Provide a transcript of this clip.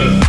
Uh.